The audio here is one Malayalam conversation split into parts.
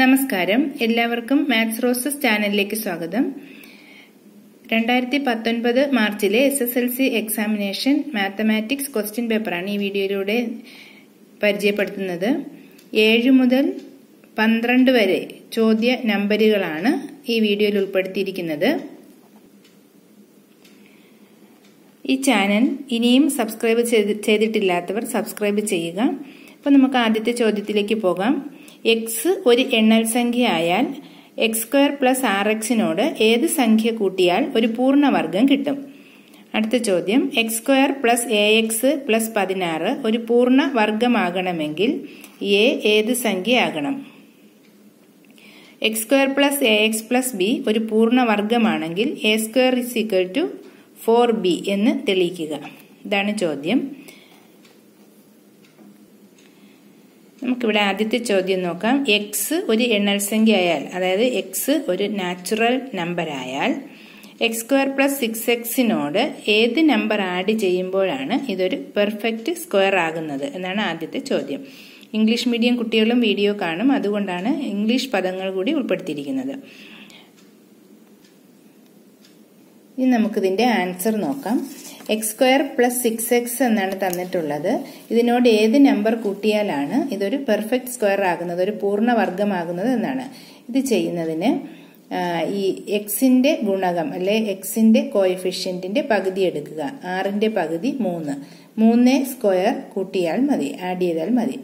നമസ്കാരം. എല്ലാവർക്കും മാത്സ് റോസസ് ചാനലിലേക്ക് സ്വാഗതം. രണ്ടായിരത്തി പത്തൊൻപത് മാർച്ചിലെ S S L C examination mathematics question പേപ്പറാണ് ഈ വീഡിയോയിലൂടെ പരിചയപ്പെടുത്തുന്നത്. ഏഴ് മുതൽ പന്ത്രണ്ട് വരെ ചോദ്യ നമ്പറുകളാണ് ഈ വീഡിയോയിൽ ഉൾപ്പെടുത്തിയിരിക്കുന്നത്. ഈ ചാനൽ ഇനിയും സബ്സ്ക്രൈബ് ചെയ്തിട്ടില്ലാത്തവർ സബ്സ്ക്രൈബ് ചെയ്യുക. അപ്പോൾ നമുക്ക് ആദ്യത്തെ ചോദ്യത്തിലേക്ക് പോകാം. എക്സ് ഒരു എണ്ണൽ സംഖ്യ ആയാൽ എക്സ് സ്ക്വയർ പ്ലസ് ആർ എക്സിനോട് ഏത് സംഖ്യ കൂട്ടിയാൽ ഒരു പൂർണവർഗം കിട്ടും? അടുത്ത ചോദ്യം. X square plus A X plus പതിനാറ് ഒരു പൂർണ വർഗമാകണമെങ്കിൽ എ ഏത് സംഖ്യയാകണം? X square plus A X plus B ഒരു പൂർണ വർഗമാണെങ്കിൽ A square is equal to four B എന്ന് തെളിയിക്കുക. ഇതാണ് ചോദ്യം. നമുക്കിവിടെ ആദ്യത്തെ ചോദ്യം നോക്കാം. എക്സ് ഒരു എണ്ണൽ സംഖ്യ ആയാൽ അതായത് എക്സ് ഒരു നാച്ചുറൽ നമ്പർ ആയാൽ എക്സ് സ്ക്വയർ പ്ലസ് സിക്സ് എക്സിനോട് ഏത് നമ്പർ ആഡ് ചെയ്യുമ്പോഴാണ് ഇതൊരു പെർഫെക്റ്റ് സ്ക്വയർ ആകുന്നത് എന്നാണ് ആദ്യത്തെ ചോദ്യം. ഇംഗ്ലീഷ് മീഡിയം കുട്ടികളും വീഡിയോ കാണും. അതുകൊണ്ടാണ് ഇംഗ്ലീഷ് പദങ്ങൾ കൂടി ഉൾപ്പെടുത്തിയിരിക്കുന്നത്. ഇനി നമുക്കിതിന്റെ ആൻസർ നോക്കാം. X square plus six X എന്നാണ് തന്നിട്ടുള്ളത്. ഇതിനോട് ഏത് നമ്പർ കൂട്ടിയാലാണ് ഇതൊരു പെർഫെക്റ്റ് സ്ക്വയർ ആകുന്നത് ഒരു പൂർണ വർഗമാകുന്നത് എന്നാണ്. ഇത് ചെയ്യുന്നതിന് ഈ എക്സിന്റെ ഗുണകം അല്ലെ എക്സിന്റെ കോയിഫിഷ്യന്റിന്റെ പകുതി എടുക്കുക. ആറിന്റെ പകുതി മൂന്ന്. മൂന്ന് സ്ക്വയർ കൂട്ടിയാൽ മതി ആഡ് ചെയ്താൽ മതി.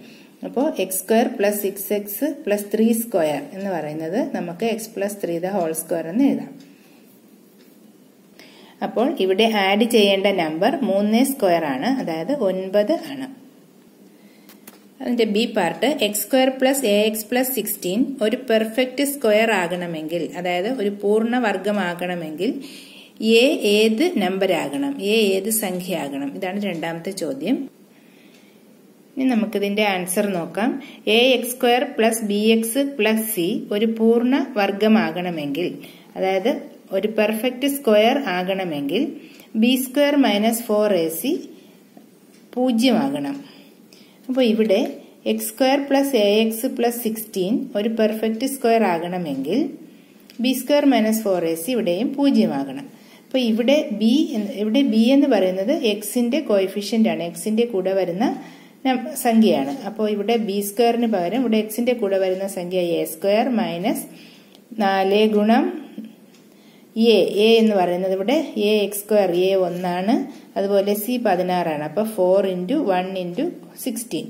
അപ്പോൾ X square plus six X plus three square എന്ന് പറയുന്നത് നമുക്ക് X plus three the whole square എന്ന് എഴുതാം. അപ്പോൾ ഇവിടെ ആഡ് ചെയ്യേണ്ട നമ്പർ മൂന്ന് സ്ക്വയർ ആണ്. അതായത് ഒൻപത് ആണ്. അതിന്റെ B part X square plus A X plus sixteen ഒരു പെർഫെക്റ്റ് സ്ക്വയർ ആകണമെങ്കിൽ അതായത് ഒരു പൂർണ വർഗമാകണമെങ്കിൽ എ ഏത് നമ്പർ ആകണം? എ ഏത് സംഖ്യ ആകണം? ഇതാണ് രണ്ടാമത്തെ ചോദ്യം. ഇനി നമുക്കിതിന്റെ ആൻസർ നോക്കാം. A X square plus B X plus C ഒരു പൂർണ വർഗമാകണമെങ്കിൽ അതായത് ഒരു പെർഫെക്റ്റ് സ്ക്വയർ ആകണമെങ്കിൽ B square minus four A C പൂജ്യമാകണം. അപ്പോൾ ഇവിടെ X square plus A X plus sixteen ഒരു പെർഫെക്റ്റ് സ്ക്വയർ ആകണമെങ്കിൽ B square minus four A C ഇവിടെയും പൂജ്യമാകണം. അപ്പോൾ ഇവിടെ ബി ഇവിടെ ബി എന്ന് പറയുന്നത് എക്സിന്റെ കോയിഫിഷ്യന്റ് ആണ്. എക്സിന്റെ കൂടെ വരുന്ന സംഖ്യയാണ്. അപ്പോൾ ഇവിടെ ബി സ്ക്വയറിന് പകരം ഇവിടെ എക്സിന്റെ കൂടെ വരുന്ന സംഖ്യ എ സ്ക്വയർ മൈനസ് നാല് ഗുണം എ എ എന്ന് പറയുന്നത് ഇവിടെ എ എക്സ് സ്ക്വയർ എ ഒന്നാണ്. അതുപോലെ സി പതിനാറാണ്. അപ്പോൾ four into one into sixteen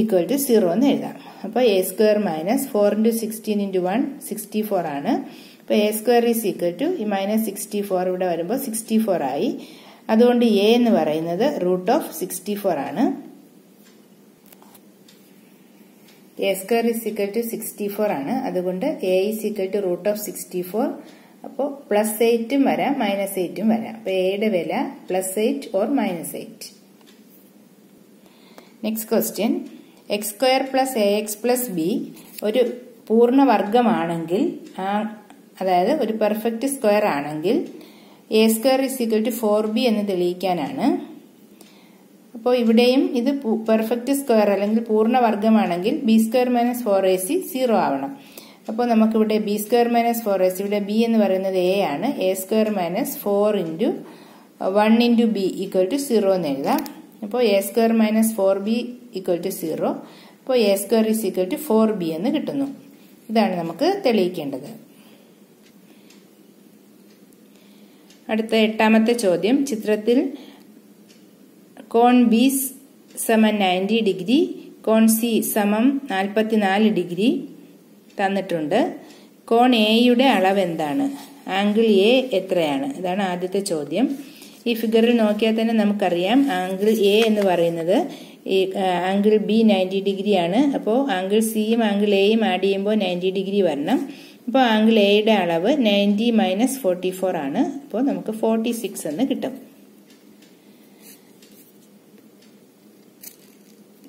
equal to zero എന്ന് എഴുതാം. അപ്പോൾ A square minus four into sixteen into one sixty four ആണ്. അപ്പോൾ A square is equal to ഈ മൈനസ് സിക്സ്റ്റി ഫോർ ഇവിടെ വരുമ്പോൾ സിക്സ്റ്റി ഫോർ ആയി. അതുകൊണ്ട് എ എന്ന് പറയുന്നത് റൂട്ട് ഓഫ് സിക്സ്റ്റി ഫോർ ആണ്. A square is equal to sixty four ആണ്. അതുകൊണ്ട് A is equal to root of sixty four അപ്പോൾ പ്ലസ് എയ്റ്റും വരാം മൈനസ് എയ്റ്റും വരാം. അപ്പോൾ എയുടെ വില? Plus eight or minus eight next question X square plus A X plus B ഒരു പൂർണ വർഗമാണെങ്കിൽ അതായത് ഒരു പെർഫെക്റ്റ് സ്ക്വയർ ആണെങ്കിൽ A square is equal to four B എന്ന് തെളിയിക്കാനാണ്. അപ്പോൾ ഇവിടെയും ഇത് പെർഫെക്റ്റ് സ്ക്വയർ അല്ലെങ്കിൽ പൂർണ വർഗമാണെങ്കിൽ B square minus four A C zero ആവണം. അപ്പോൾ നമുക്കിവിടെ B square minus four S ഇവിടെ ബി എന്ന് പറയുന്നത് എ ആണ്. A square minus four into one into B equal to zero എന്ന് എഴുതാം. അപ്പോൾ A square minus four B equal to zero അപ്പോൾ A square is equal to four B എന്ന് കിട്ടുന്നു. ഇതാണ് നമുക്ക് തെളിയിക്കേണ്ടത്. അടുത്ത എട്ടാമത്തെ ചോദ്യം. ചിത്രത്തിൽ കോൺ ബി സമം നയന്റി ഡിഗ്രി കോൺ സി സമം നാൽപ്പത്തിനാല് ഡിഗ്രി തന്നിട്ടുണ്ട്. കോൺ എയുടെ അളവ് എന്താണ് ആംഗിൾ എ എത്രയാണ്? ഇതാണ് ആദ്യത്തെ ചോദ്യം. ഈ ഫിഗറിൽ നോക്കിയാൽ തന്നെ നമുക്കറിയാം ആംഗിൾ എ എന്ന് പറയുന്നത് ഈ ആംഗിൾ ബി നയന്റി ഡിഗ്രി ആണ് അപ്പോൾ ആംഗിൾ സിയും ആംഗിൾ എയും ആഡ് ചെയ്യുമ്പോൾ നയന്റി ഡിഗ്രി വരണം. അപ്പോൾ ആംഗിൾ എയുടെ അളവ് നയന്റി മൈനസ് ഫോർട്ടി ഫോർ ആണ്. അപ്പോൾ നമുക്ക് ഫോർട്ടി സിക്സ് എന്ന് കിട്ടും.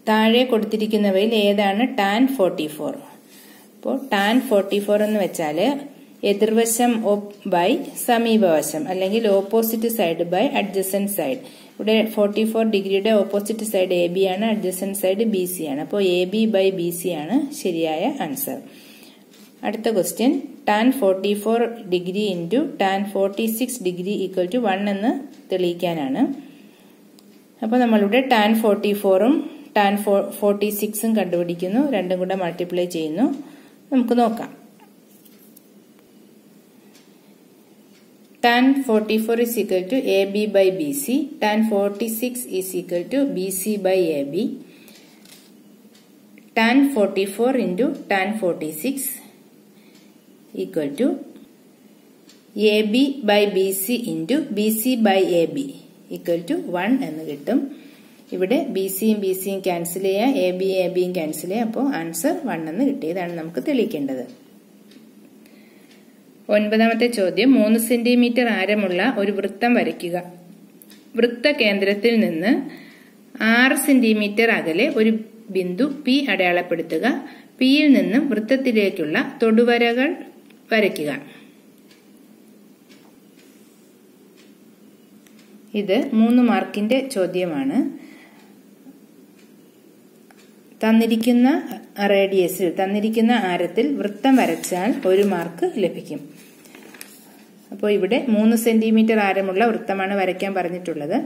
താഴെ കൊടുത്തിരിക്കുന്നവയിൽ ഏതാണ് ടാൻ ഫോർട്ടി ഫോർ അപ്പോൾ ടാൻ ഫോർട്ടി ഫോർ എന്ന് വെച്ചാൽ എതിർവശം ബൈ സമീപവശം അല്ലെങ്കിൽ opposite side by adjacent side ഇവിടെ ഫോർട്ടി ഫോർ ഡിഗ്രിയുടെ ഓപ്പോസിറ്റ് സൈഡ് എ ബി ആണ് അഡ്ജസൻ സൈഡ് ബി സി ആണ്. അപ്പോൾ A B by B C ആണ് ശരിയായ ആൻസർ അടുത്ത question tan forty four degree into tan forty six degree equal to one എന്ന് തെളിയിക്കാനാണ്. അപ്പോൾ നമ്മളിവിടെ ടാൻ ഫോർട്ടി ഫോറും ടാൻ ഫോർ ഫോർട്ടി സിക്സും കണ്ടുപിടിക്കുന്നു രണ്ടും കൂടെ മൾട്ടിപ്ലൈ ചെയ്യുന്നു. നമുക്ക് നോക്കാം. Forty six is equal to B C by A B tan forty four into tan forty six equal to A B by B C into B C by A B equal to one എന്ന് കിട്ടും. ഇവിടെ ബി സിയും ബി സിയും ക്യാൻസൽ ചെയ്യാം എ ബി എ ബിയും ക്യാൻസൽ ചെയ്യാം. അപ്പോൾ ആൻസർ വൺ എന്ന് കിട്ടിയതാണ് നമുക്ക് തെളിയിക്കേണ്ടത്. ഒൻപതാമത്തെ ചോദ്യം മൂന്ന് സെന്റിമീറ്റർ ആരമുള്ള ഒരു വൃത്തം വരയ്ക്കുക. വൃത്ത കേന്ദ്രത്തിൽ നിന്ന് ആറ് സെന്റിമീറ്റർ അകലെ ഒരു ബിന്ദു പി അടയാളപ്പെടുത്തുക. പിയിൽ നിന്നും വൃത്തത്തിലേക്കുള്ള തൊടുവരകൾ വരയ്ക്കുക. ഇത് മൂന്ന് മാർക്കിന്റെ ചോദ്യമാണ്. തന്നിരിക്കുന്ന റേഡിയസിൽ തന്നിരിക്കുന്ന ആരത്തിൽ വൃത്തം വരച്ചാൽ ഒരു മാർക്ക് ലഭിക്കും. അപ്പോൾ ഇവിടെ മൂന്ന് സെന്റിമീറ്റർ ആരമുള്ള വൃത്തമാണ് വരയ്ക്കാൻ പറഞ്ഞിട്ടുള്ളത്.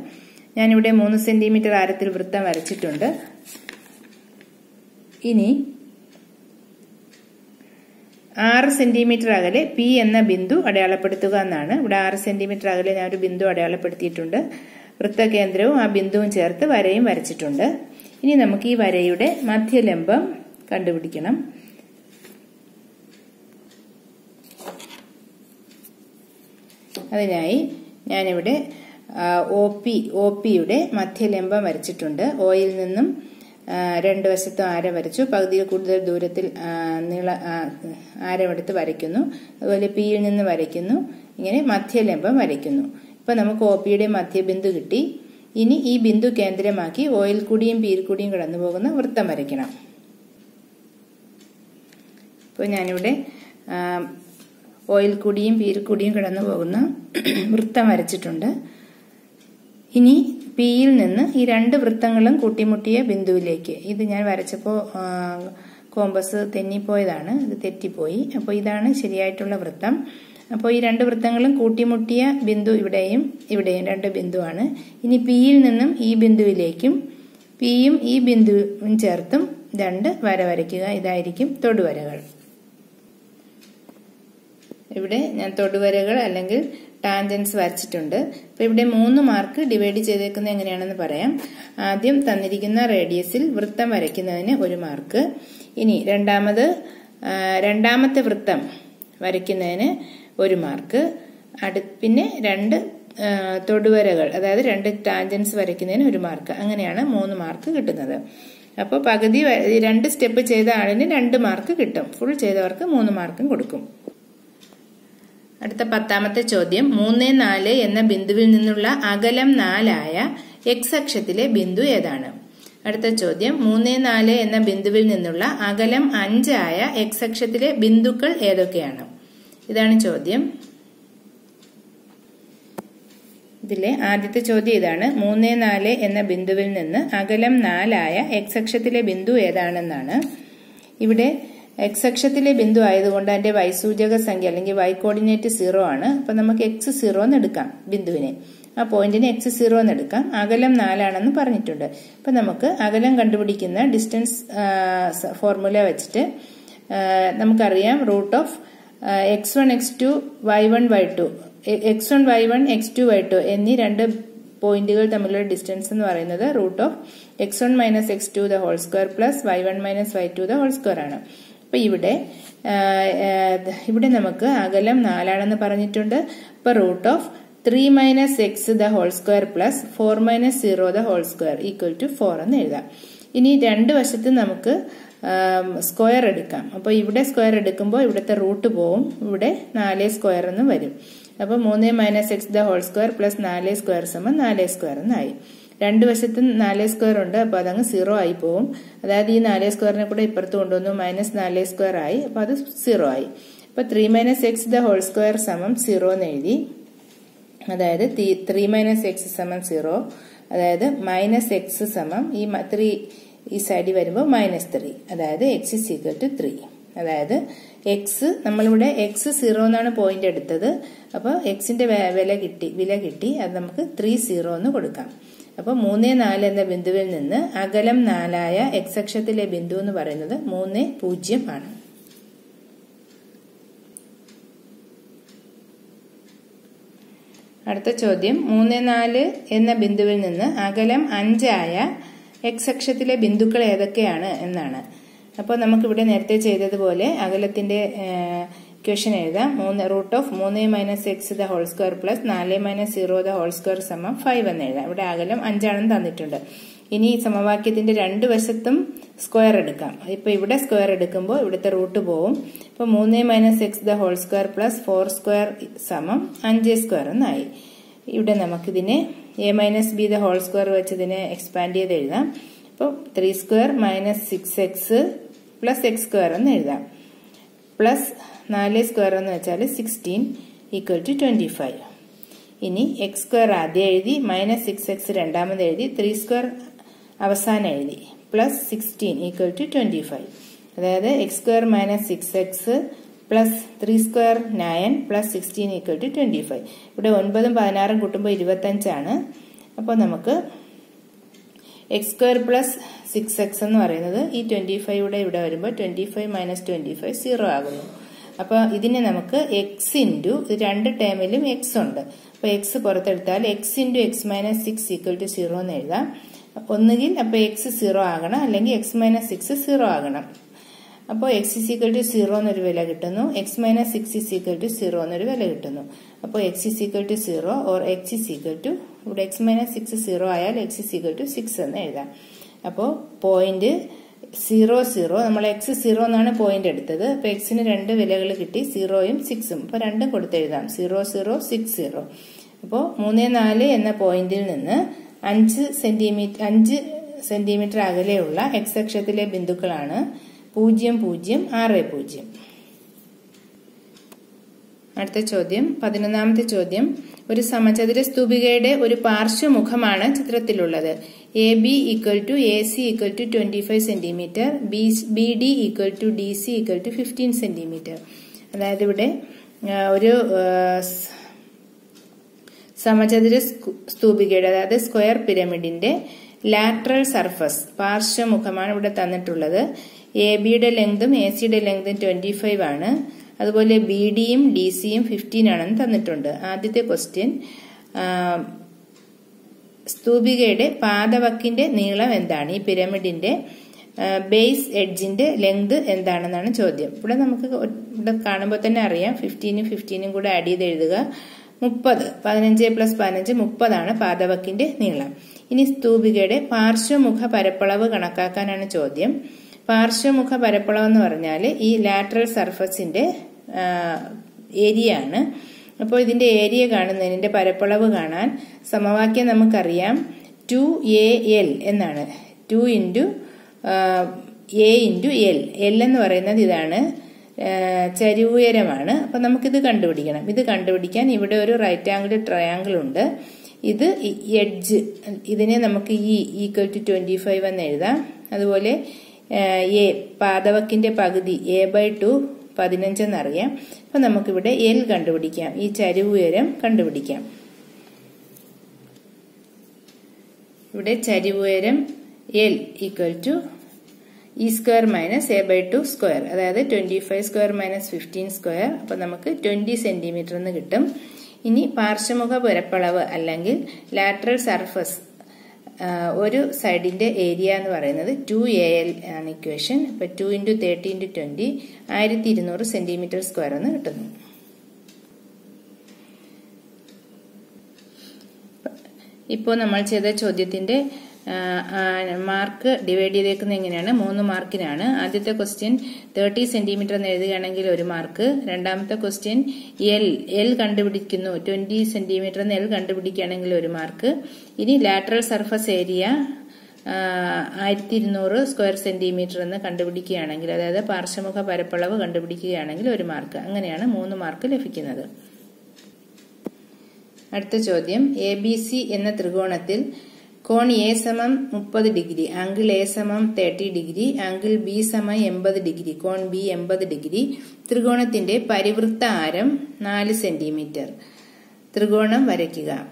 ഞാനിവിടെ മൂന്ന് സെന്റിമീറ്റർ ആരത്തിൽ വൃത്തം വരച്ചിട്ടുണ്ട്. ഇനി ആറ് സെന്റിമീറ്റർ അകലെ പി എന്ന ബിന്ദു അടയാളപ്പെടുത്തുക എന്നാണ്. ഇവിടെ ആറ് സെന്റിമീറ്റർ അകലെ ഞാൻ ഒരു ബിന്ദു അടയാളപ്പെടുത്തിയിട്ടുണ്ട്. വൃത്തകേന്ദ്രവും ആ ബിന്ദുവും ചേർത്ത് വരയും വരച്ചിട്ടുണ്ട്. ഇനി നമുക്ക് ഈ വരയുടെ മധ്യലംബം കണ്ടുപിടിക്കണം. അതിനായി ഞാനിവിടെ ഒ പി ഒ പിയുടെ മധ്യലംബം വരച്ചിട്ടുണ്ട്. ഒയിൽ നിന്നും രണ്ട് വശത്തും ആരം വരച്ചു? പകുതിയിൽ കൂടുതൽ ദൂരത്തിൽ നീള ആരമെടുത്ത് വരയ്ക്കുന്നു. അതുപോലെ പിയിൽ നിന്ന് വരയ്ക്കുന്നു. ഇങ്ങനെ മധ്യലംബം വരയ്ക്കുന്നു. ഇപ്പം നമുക്ക് ഒ പിയുടെ മധ്യബിന്ദു കിട്ടി. ഇനി ഈ ബിന്ദു കേന്ദ്രമാക്കി ഓയിൽ കൂടിയും പിയിൽ കൂടിയും കടന്നു പോകുന്ന വൃത്തം വരയ്ക്കണം. ഇപ്പോൾ ഞാനിവിടെ ഓയിൽ കൂടിയും പിയിൽ കൂടിയും കടന്നു പോകുന്ന വൃത്തം വരച്ചിട്ടുണ്ട്. ഇനി പിയിൽ നിന്ന് ഈ രണ്ട് വൃത്തങ്ങളും കൂട്ടിമുട്ടിയ ബിന്ദുവിലേക്ക്. ഇത് ഞാൻ വരച്ചപ്പോൾ കോമ്പസ് തെന്നിപ്പോയതാണ്. ഇത് തെറ്റിപ്പോയി. അപ്പോൾ ഇതാണ് ശരിയായിട്ടുള്ള വൃത്തം. അപ്പോൾ ഈ രണ്ട് വൃത്തങ്ങളും കൂട്ടിമുട്ടിയ ബിന്ദു ഇവിടെയും ഇവിടെയും രണ്ട് ബിന്ദുവാണ്. ഇനി പിയിൽ നിന്നും ഈ ബിന്ദുവിലേക്കും പിയും ഈ ബിന്ദുവും ചേർത്തും രണ്ട് വര വരയ്ക്കുക. ഇതായിരിക്കും തൊടുവരകൾ. ഇവിടെ ഞാൻ തൊടുവരകൾ അല്ലെങ്കിൽ ടാൻജൻസ് വരച്ചിട്ടുണ്ട്. അപ്പൊ ഇവിടെ മൂന്ന് മാർക്ക് ഡിവൈഡ് ചെയ്തേക്കുന്നത് എങ്ങനെയാണെന്ന് പറയാം. ആദ്യം തന്നിരിക്കുന്ന റേഡിയസിൽ വൃത്തം വരയ്ക്കുന്നതിന് ഒരു മാർക്ക് ഇനി രണ്ടാമത് രണ്ടാമത്തെ വൃത്തം വരയ്ക്കുന്നതിന് ഒരു മാർക്ക് അടു പിന്നെ രണ്ട് തൊടുവരകൾ അതായത് രണ്ട് ടാൻജൻസ് വരയ്ക്കുന്നതിന് ഒരു മാർക്ക് അങ്ങനെയാണ് മൂന്ന് മാർക്ക് കിട്ടുന്നത്. അപ്പോൾ പകുതി രണ്ട് സ്റ്റെപ്പ് ചെയ്ത ആളിന് രണ്ട് മാർക്ക് കിട്ടും. ഫുൾ ചെയ്തവർക്ക് മൂന്ന് മാർക്കും കൊടുക്കും. അടുത്ത പത്താമത്തെ ചോദ്യം. മൂന്ന് നാല് എന്ന ബിന്ദുവിൽ നിന്നുള്ള അകലം നാലായ എക്സ് അക്ഷത്തിലെ ബിന്ദു ഏതാണ്? അടുത്ത ചോദ്യം. മൂന്ന് നാല് എന്ന ബിന്ദുവിൽ നിന്നുള്ള അകലം അഞ്ചായ എക്സ് അക്ഷത്തിലെ ബിന്ദുക്കൾ ഏതൊക്കെയാണ്? ഇതാണ് ചോദ്യം. ഇതിലെ ആദ്യത്തെ ചോദ്യം ഇതാണ്. മൂന്ന് നാല് എന്ന ബിന്ദുവിൽ നിന്ന് അകലം നാലായ എക്സ് അക്ഷത്തിലെ ബിന്ദു ഏതാണെന്നാണ്. ഇവിടെ എക്സ് അക്ഷത്തിലെ ബിന്ദു ആയതുകൊണ്ട് അതിന്റെ വൈ സൂചക സംഖ്യ അല്ലെങ്കിൽ വൈ കോർഡിനേറ്റ് സീറോ ആണ്. അപ്പൊ നമുക്ക് എക്സ് സീറോ എന്ന് എടുക്കാം ബിന്ദുവിനെ. ആ പോയിന്റിന് എക്സ് സീറോ എന്ന് എടുക്കാം. അകലം നാലാണെന്ന് പറഞ്ഞിട്ടുണ്ട്. അപ്പൊ നമുക്ക് അകലം കണ്ടുപിടിക്കുന്ന ഡിസ്റ്റൻസ് ഫോർമുല വെച്ചിട്ട് നമുക്കറിയാം root of X one X two Y one Y two X one Y one X two Y two എന്നീ രണ്ട് പോയിന്റുകൾ തമ്മിലുള്ള ഡിസ്റ്റൻസ് എന്ന് പറയുന്നത് root of X one minus X two the whole square plus Y one minus Y two the whole square ആണ്. അപ്പൊ ഇവിടെ ഇവിടെ നമുക്ക് അകലം നാലാണെന്ന് പറഞ്ഞിട്ടുണ്ട്. അപ്പൊ root of three minus X the whole square plus four minus zero the whole square equal to four എന്ന് എഴുതാം. ഇനി രണ്ട് വശത്ത് നമുക്ക് സ്ക്വയർ എടുക്കാം. അപ്പോൾ ഇവിടെ സ്ക്വയർ എടുക്കുമ്പോൾ ഇവിടുത്തെ റൂട്ട് പോവും. ഇവിടെ നാല് സ്ക്വയർ എന്ന് വരും. അപ്പോൾ മൂന്ന് minus x the whole square plus നാല് സ്ക്വയർ സമം നാല് സ്ക്വയർ എന്നായി. രണ്ട് വശത്തും നാല് സ്ക്വയർ ഉണ്ട്. അപ്പോൾ അതങ്ങ് സീറോ ആയി പോവും. അതായത് ഈ നാല് സ്ക്വയറിനെ കൂടെ ഇപ്പുറത്ത് കൊണ്ടുവന്നു. മൈനസ് നാല് സ്ക്വയർ ആയി. അപ്പോൾ അത് സീറോ ആയി. അപ്പോൾ three minus x the whole square സമം സീറോ എന്ന് എഴുതി. അതായത് ത്രീ മൈനസ് എക്സ് സമം സീറോ അതായത് മൈനസ് എക്സ് സമം ഈ ത്രീ ഈ സൈഡിൽ വരുമ്പോൾ മൈനസ് ത്രീ അതായത് x is equal to three അതായത് എക്സ് നമ്മളിവിടെ എക്സ് സീറോ എന്നാണ് പോയിന്റ് എടുത്തത്. അപ്പോൾ എക്സിന്റെ വില കിട്ടി വില കിട്ടി. അത് നമുക്ക് ത്രീ സീറോ എന്ന് കൊടുക്കാം. അപ്പോൾ മൂന്ന് നാല് എന്ന ബിന്ദുവിൽ നിന്ന് അകലം നാലായ എക്സ് അക്ഷത്തിലെ ബിന്ദു എന്ന് പറയുന്നത് മൂന്ന് പൂജ്യം ആണ്. അടുത്ത ചോദ്യം. മൂന്ന് നാല് എന്ന ബിന്ദുവിൽ നിന്ന് അകലം അഞ്ചായ എക്സ് അക്ഷത്തിലെ ബിന്ദുക്കൾ ഏതൊക്കെയാണ് എന്നാണ്. അപ്പോൾ നമുക്കിവിടെ നേരത്തെ ചെയ്തതുപോലെ അകലത്തിന്റെ ഇക്വേഷൻ എഴുതാം. മൂന്ന് റൂട്ട് ഓഫ് മൂന്ന് minus x the whole square plus നാല് minus zero the whole square സമം ഫൈവ് എന്ന് എഴുതാം. ഇവിടെ അകലം അഞ്ചാണെന്ന് തന്നിട്ടുണ്ട്. ഇനി ഈ സമവാക്യത്തിന്റെ രണ്ട് വശത്തും സ്ക്വയർ എടുക്കാം. ഇപ്പൊ ഇവിടെ സ്ക്വയർ എടുക്കുമ്പോൾ ഇവിടുത്തെ റൂട്ട് പോവും. ഇപ്പൊ മൂന്ന് minus x the whole square plus four square സമം അഞ്ച് സ്ക്വയർ എന്നായി ഇവിടെ നമുക്കിതിനെ A minus B the whole square വെച്ച് ഇതിനെ എക്സ്പാൻഡ് ചെയ്ത് എഴുതാം. അപ്പോൾ three square minus six x plus x square എന്ന് എഴുതാം. പ്ലസ് നാല് സ്ക്വയർ എന്ന് വെച്ചാൽ sixteen equal to twenty five ഇനി എക്സ് സ്ക്വയർ ആദ്യം എഴുതി മൈനസ് സിക്സ് എക്സ് രണ്ടാമത് എഴുതി ത്രീ സ്ക്വയർ അവസാനം എഴുതി. Plus sixteen equal to twenty five അതായത് x square minus six x plus three square nine plus sixteen equal to twenty five ഇവിടെ ഒൻപതും പതിനാറും കൂട്ടുമ്പോൾ ഇരുപത്തഞ്ചാണ്. അപ്പോൾ നമുക്ക് x square plus six x എന്ന് പറയുന്നത് ഈ ട്വന്റി ഫൈവ് ഇവിടെ വരുമ്പോൾ twenty five minus twenty five zero ആകുന്നു. അപ്പോൾ ഇതിനെ നമുക്ക് എക്സ് ഇന്റു രണ്ട് ടേമിലും എക്സ് ഉണ്ട്. അപ്പോൾ x പുറത്തെടുത്താൽ x into x minus six equal to zero എന്ന് എഴുതാം. ഒന്നുകിൽ അപ്പോൾ എക്സ് സീറോ ആകണം അല്ലെങ്കിൽ എക്സ് മൈനസ് സിക്സ് സീറോ ആകണം. അപ്പോൾ x is equal to zero എന്നൊരു വില കിട്ടുന്നു. X minus six is equal to zero എന്നൊരു വില കിട്ടുന്നു. അപ്പോൾ x is equal to zero or x is equal to ഇവിടെ എക്സ് മൈനസ് സിക്സ് സീറോ ആയാൽ x is equal to six എന്ന് എഴുതാം. അപ്പോൾ പോയിന്റ് സീറോ സീറോ നമ്മൾ എക്സ് സീറോ എന്നാണ് പോയിന്റ് എടുത്തത്. അപ്പോൾ എക്സിന് രണ്ട് വിലകൾ കിട്ടി സീറോയും സിക്സും അപ്പോൾ രണ്ടും കൊടുത്തെഴുതാം. സീറോ സീറോ സിക്സ് സീറോ അപ്പോൾ മൂന്ന് നാല് എന്ന പോയിന്റിൽ നിന്ന് അഞ്ച് സെന്റിമീറ്റർ അഞ്ച് സെന്റിമീറ്റർ അകലെയുള്ള എക്സ് അക്ഷത്തിലെ ബിന്ദുക്കളാണ് പൂജ്യം പൂജ്യം ആറ് പൂജ്യം. അടുത്ത ചോദ്യം പതിനൊന്നാമത്തെ ചോദ്യം. ഒരു സമചതുര സ്തൂപികയുടെ ഒരു പാർശ്വമുഖമാണ് ചിത്രത്തിലുള്ളത്. A B equal to A C equal to twenty five centimetre B D equal to D C equal to fifteen centimetre. അതായത് ഇവിടെ ഒരു സമചതുര സ്തൂപികയുടെ അതായത് സ്ക്വയർ പിരമിഡിന്റെ ലാറ്ററൽ സർഫസ് പാർശ്വമുഖമാണ് ഇവിടെ തന്നിട്ടുള്ളത്. എ ബിയുടെ ലെങ്തും എ സിയുടെ ലെങ്തും ട്വന്റി ഫൈവ് ആണ്. അതുപോലെ ബി ഡിയും ഡി സിയും ഫിഫ്റ്റീൻ ആണെന്ന് തന്നിട്ടുണ്ട്. ആദ്യത്തെ ക്വസ്റ്റ്യൻ സ്തൂപികയുടെ പാദവക്കിന്റെ നീളം എന്താണ്? ഈ പിരമിഡിന്റെ ബേസ് എഡ്ജിന്റെ ലെങ്ത് എന്താണെന്നാണ് ചോദ്യം. ഇവിടെ നമുക്ക് ഇവിടെ കാണുമ്പോൾ തന്നെ അറിയാം. ഫിഫ്റ്റീനും ഫിഫ്റ്റീനും കൂടെ ആഡ് ചെയ്ത് എഴുതുക മുപ്പത് പതിനഞ്ച് പ്ലസ് പതിനഞ്ച് മുപ്പതാണ് പാദവക്കിന്റെ നീളം. ഇനി സ്തൂപികയുടെ പാർശ്വമുഖ പരപ്പളവ് കണക്കാക്കാനാണ് ചോദ്യം. പാർശ്വമുഖ പരപ്പളം എന്ന് പറഞ്ഞാൽ ഈ ലാറ്ററൽ സർഫസിന്റെ ഏരിയ ആണ് അപ്പോൾ ഇതിന്റെ ഏരിയ കാണുന്നതിന്റെ പരപ്പളവ് കാണാൻ സമവാക്യം നമുക്കറിയാം ടു എ എൽ എന്നാണ്. Two into A into L. L എന്ന് പറയുന്നത് ഇതാണ് ചരിവുയരമാണ്. അപ്പം നമുക്കിത് കണ്ടുപിടിക്കണം. ഇത് കണ്ടുപിടിക്കാൻ ഇവിടെ ഒരു റൈറ്റ് ആംഗിൾ ട്രയാങ്കിൾ ഉണ്ട്. ഇത് എഡ്ജ് ഇതിനെ നമുക്ക് ഈ ഈക്വൽ ടു ട്വന്റി ഫൈവ് എന്ന് എഴുതാം. അതുപോലെ എ പാദവക്കിന്റെ പകുതി എ ബൈ ടു പതിനഞ്ചെന്നറിയാം. അപ്പം നമുക്കിവിടെ എൽ കണ്ടുപിടിക്കാം. ഈ ചരിവ് ഉയരം കണ്ടുപിടിക്കാം. ഇവിടെ ചരിവ് ഉയരം L equal to E square minus A by two square. അതായത് twenty five square minus fifteen square. അപ്പൊ നമുക്ക് ട്വന്റി സെന്റിമീറ്റർ എന്ന് കിട്ടും. ഇനി പാർശ്വമുഖ പുരപ്പളവ് അല്ലെങ്കിൽ ലാറ്ററൽ സർഫസ് ഒരു സൈഡിന്റെ ഏരിയ എന്ന് പറയുന്നത് ടു എ എൽ ആണ് ഇക്വേഷൻ. ഇപ്പൊ two into thirty into twenty ആയിരത്തി ഇരുന്നൂറ് സെന്റിമീറ്റർ സ്ക്വയർ എന്ന് കിട്ടുന്നു. ഇപ്പോൾ നമ്മൾ ചെയ്ത ചോദ്യത്തിന്റെ മാർക്ക് ഡിവൈഡ് ചെയ്തേക്കുന്നത് എങ്ങനെയാണ്? മൂന്ന് മാർക്കിനാണ്. ആദ്യത്തെ ക്വസ്റ്റ്യൻ തേർട്ടി സെന്റിമീറ്റർ എന്ന് എഴുതുകയാണെങ്കിൽ ഒരു മാർക്ക് രണ്ടാമത്തെ ക്വസ്റ്റ്യൻ എൽ എൽ കണ്ടുപിടിക്കുന്നു. ട്വന്റി സെന്റിമീറ്റർ എന്ന് എൽ കണ്ടുപിടിക്കുകയാണെങ്കിൽ ഒരു മാർക്ക് ഇനി ലാറ്ററൽ സർഫസ് ഏരിയ ആയിരത്തി ഇരുന്നൂറ് സ്ക്വയർ സെന്റിമീറ്റർ എന്ന് കണ്ടുപിടിക്കുകയാണെങ്കിൽ അതായത് പാർശ്വമുഖ പരപ്പളവ് കണ്ടുപിടിക്കുകയാണെങ്കിൽ ഒരു മാർക്ക് അങ്ങനെയാണ് മൂന്ന് മാർക്ക് ലഭിക്കുന്നത്. അടുത്ത ചോദ്യം. എ ബി സി എന്ന ത്രികോണത്തിൽ കോൺ എ സമം മുപ്പത് ഡിഗ്രി ആംഗിൾ എ സമം തേർട്ടി ഡിഗ്രി ആംഗിൾ ബി സമം എൺപത് ഡിഗ്രി കോൺ ബി എൺപത് ഡിഗ്രി. ത്രികോണത്തിന്റെ പരിവൃത്ത ആരം നാല് സെന്റിമീറ്റർ. ത്രികോണം വരയ്ക്കുക.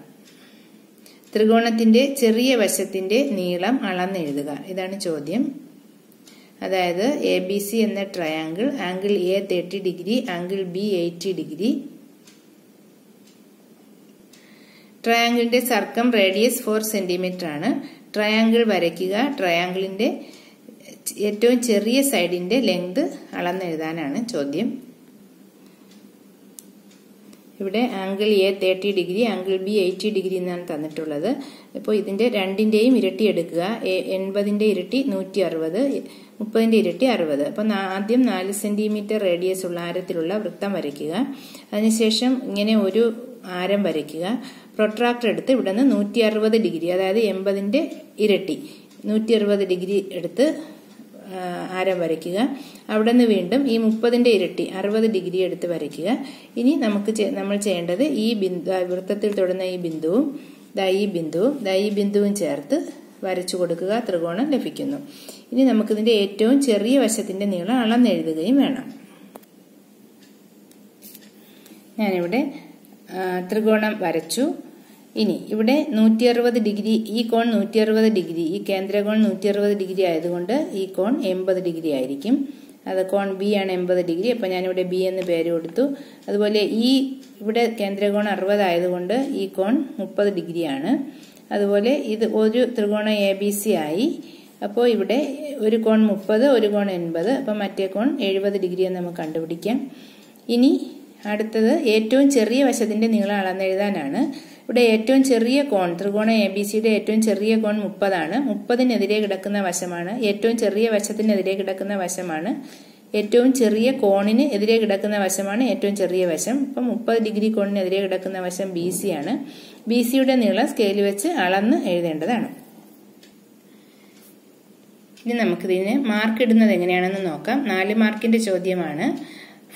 ത്രികോണത്തിന്റെ ചെറിയ വശത്തിന്റെ നീളം അളന്നെഴുതുക. ഇതാണ് ചോദ്യം. അതായത് എ ബി സി എന്ന triangle angle A thirty degree angle B eighty degree. ട്രയാങ്കിളിന്റെ സർക്കം റേഡിയസ് ഫോർ സെന്റിമീറ്റർ ആണ് ട്രയാങ്കിൾ വരയ്ക്കുക ട്രയാങ്കിളിന്റെ ഏറ്റവും ചെറിയ സൈഡിന്റെ ലെങ്ത് അളന്നെഴുതാനാണ് ചോദ്യം. ഇവിടെ angle A thirty degree angle B eighty degree എന്നാണ് തന്നിട്ടുള്ളത്. ഇപ്പോൾ ഇതിന്റെ രണ്ടിന്റെയും ഇരട്ടി എടുക്കുക. എൺപതിന്റെ ഇരട്ടി നൂറ്റി അറുപത് മുപ്പതിന്റെ ഇരട്ടി അറുപത്. അപ്പം ആദ്യം നാല് സെന്റിമീറ്റർ റേഡിയസ് ഉള്ള ആരത്തിലുള്ള വൃത്തം വരയ്ക്കുക. അതിനുശേഷം ഇങ്ങനെ ഒരു ആരം വരയ്ക്കുക. പ്രൊട്രാക്ടർ എടുത്ത് ഇവിടെ നിന്ന് നൂറ്റി അറുപത് ഡിഗ്രി അതായത് എൺപതിന്റെ ഇരട്ടി നൂറ്റി അറുപത് ഡിഗ്രി എടുത്ത് ആരം വരയ്ക്കുക. അവിടെ നിന്ന് വീണ്ടും ഈ മുപ്പതിന്റെ ഇരട്ടി അറുപത് ഡിഗ്രി എടുത്ത് വരയ്ക്കുക. ഇനി നമുക്ക് നമ്മൾ ചെയ്യേണ്ടത് ഈ ബിന്ദു വൃത്തത്തിൽ തൊടുന്ന ഈ ബിന്ദുവും ദാ ഈ ബിന്ദുവും ദാ ഈ ബിന്ദുവും ചേർത്ത് വരച്ചു കൊടുക്കുക. ത്രികോണം ലഭിക്കുന്നു. ഇനി നമുക്കിതിന്റെ ഏറ്റവും ചെറിയ വശത്തിന്റെ നീളം അളന്നെഴുതുകയും വേണം. ഞാനിവിടെ ത്രികോണം വരച്ചു. ഇനി ഇവിടെ നൂറ്റി അറുപത് ഡിഗ്രി ഈ കോൺ നൂറ്റി അറുപത് ഡിഗ്രി ഈ കേന്ദ്രകോൺ നൂറ്റി അറുപത് ഡിഗ്രി ആയതുകൊണ്ട് ഈ കോൺ എൺപത് ഡിഗ്രി ആയിരിക്കും. അത് കോൺ ബി ആണ് എൺപത് ഡിഗ്രി. അപ്പം ഞാനിവിടെ ബി എന്ന് പേര് കൊടുത്തു. അതുപോലെ ഈ ഇവിടെ കേന്ദ്രകോൺ അറുപത് ആയതുകൊണ്ട് ഈ കോൺ മുപ്പത് ഡിഗ്രിയാണ് അതുപോലെ ഇത് ഒരു ത്രികോണം എ ബി സി ആയി. അപ്പോൾ ഇവിടെ ഒരു കോൺ മുപ്പത് ഒരു കോൺ എൺപത്. അപ്പം മറ്റേ കോൺ എഴുപത് ഡിഗ്രി എന്ന് നമുക്ക് കണ്ടുപിടിക്കാം. ഇനി അടുത്തത് ഏറ്റവും ചെറിയ വശത്തിന്റെ നീളം അളന്നെഴുതാനാണ് ഇവിടെ ഏറ്റവും ചെറിയ കോൺ ത്രികോണ എ ബി സിയുടെ ഏറ്റവും ചെറിയ കോൺ മുപ്പതാണ്. മുപ്പതിനെതിരെ കിടക്കുന്ന വശമാണ്. ഏറ്റവും ചെറിയ വശത്തിനെതിരെ കിടക്കുന്ന വശമാണ്. ഏറ്റവും ചെറിയ കോണിന് എതിരെ കിടക്കുന്ന വശമാണ് ഏറ്റവും ചെറിയ വശം. ഇപ്പം മുപ്പത് ഡിഗ്രി കോണിനെതിരെ കിടക്കുന്ന വശം ബി സി ആണ്. ബി സിയുടെ നീളം സ്കെയിൽ വെച്ച് അളന്ന് എഴുതേണ്ടതാണ്. ഇനി നമുക്കിതിന് മാർക്ക് ഇടുന്നത് എങ്ങനെയാണെന്ന് നോക്കാം. നാല് മാർക്കിന്റെ ചോദ്യമാണ്.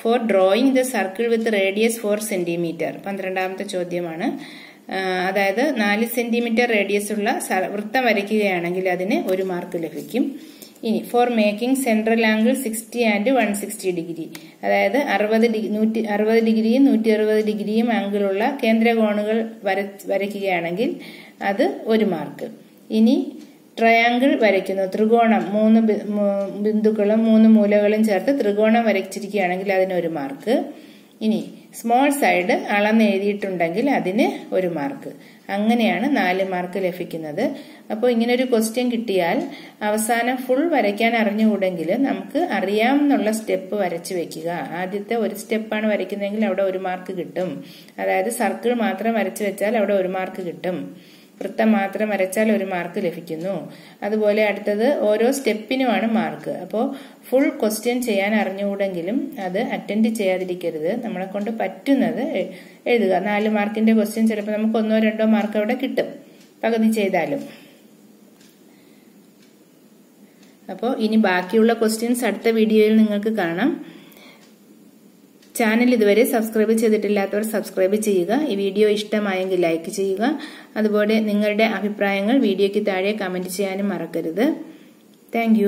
For drawing the circle with radius four centimetre പന്ത്രണ്ടാമത്തെ ചോദ്യമാണ്. അതായത് നാല് സെന്റിമീറ്റർ റേഡിയസ് ഉള്ള വൃത്തം വരയ്ക്കുകയാണെങ്കിൽ അതിന് ഒരു മാർക്ക് ലഭിക്കും. ഇനി for making central angle sixty and one sixty degree അതായത് അറുപത് നൂറ്റി അറുപത് ഡിഗ്രിയും നൂറ്റി അറുപത് ഡിഗ്രിയും ആംഗിളുള്ള കേന്ദ്രകോണുകൾ വര വരയ്ക്കുകയാണെങ്കിൽ അത് ഒരു മാർക്ക്. ഇനി ട്രയാങ്കിൾ വരയ്ക്കുന്നു. ത്രികോണം മൂന്ന് ബിന്ദുക്കളും മൂന്ന് മൂലകളും ചേർത്ത് ത്രികോണം വരച്ചിരിക്കുകയാണെങ്കിൽ അതിന് ഒരു മാർക്ക്. ഇനി സ്മോൾ സൈഡ് അളന്നെഴുതിയിട്ടുണ്ടെങ്കിൽ അതിന് ഒരു മാർക്ക് അങ്ങനെയാണ് നാല് മാർക്ക് ലഭിക്കുന്നത്. അപ്പോൾ ഇങ്ങനെ ഒരു ക്വസ്റ്റ്യൻ കിട്ടിയാൽ അവസാനം ഫുൾ വരയ്ക്കാൻ അറിഞ്ഞുകൂടെങ്കിൽ നമുക്ക് അറിയാമെന്നുള്ള സ്റ്റെപ്പ് വരച്ചു വെക്കുക. ആദ്യത്തെ ഒരു സ്റ്റെപ്പാണ് വരയ്ക്കുന്നതെങ്കിൽ അവിടെ ഒരു മാർക്ക് കിട്ടും. അതായത് സർക്കിൾ മാത്രം വരച്ചു വെച്ചാൽ അവിടെ ഒരു മാർക്ക് കിട്ടും. വൃത്തം മാത്രം വരച്ചാൽ ഒരു മാർക്ക് ലഭിക്കുന്നു. അതുപോലെ അടുത്തത് ഓരോ സ്റ്റെപ്പിനുമാണ് മാർക്ക് അപ്പോൾ ഫുൾ ക്വസ്റ്റ്യൻ ചെയ്യാൻ അറിഞ്ഞുകൂടെങ്കിലും അത് അറ്റൻഡ് ചെയ്യാതിരിക്കരുത്. നമ്മളെ കൊണ്ട് പറ്റുന്നത് എഴുതുക. നാല് മാർക്കിന്റെ ക്വസ്റ്റ്യൻ ചിലപ്പോൾ നമുക്ക് ഒന്നോ രണ്ടോ മാർക്ക് അവിടെ കിട്ടും പകുതി ചെയ്താലും. അപ്പോൾ ഇനി ബാക്കിയുള്ള ക്വസ്റ്റ്യൻസ് അടുത്ത വീഡിയോയിൽ നിങ്ങൾക്ക് കാണാം. ചാനൽ ഇതുവരെ സബ്സ്ക്രൈബ് ചെയ്തിട്ടില്ലാത്തവർ സബ്സ്ക്രൈബ് ചെയ്യുക. ഈ വീഡിയോ ഇഷ്ടമായെങ്കിൽ ലൈക്ക് ചെയ്യുക. അതുപോലെ നിങ്ങളുടെ അഭിപ്രായങ്ങൾ വീഡിയോയ്ക്ക് താഴെ കമന്റ് ചെയ്യാനും മറക്കരുത്. താങ്ക്